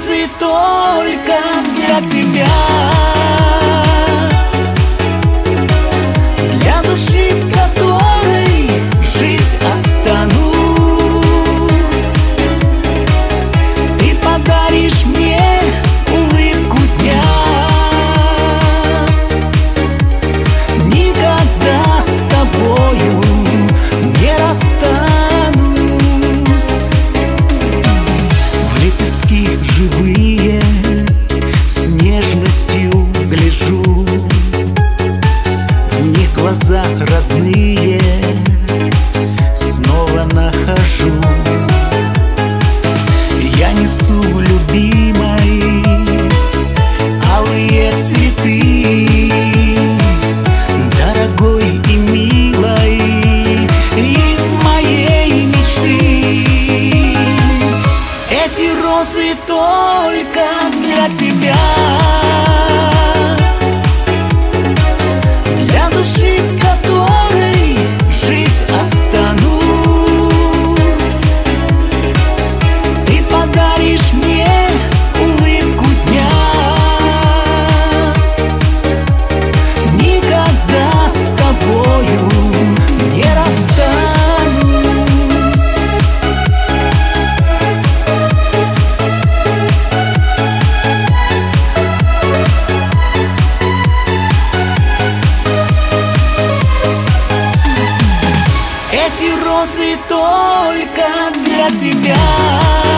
розы только для тебя. Для души, с которой жить останусь. Ты подаришь мне улыбку дня. Никогда с тобою эти розы только для тебя.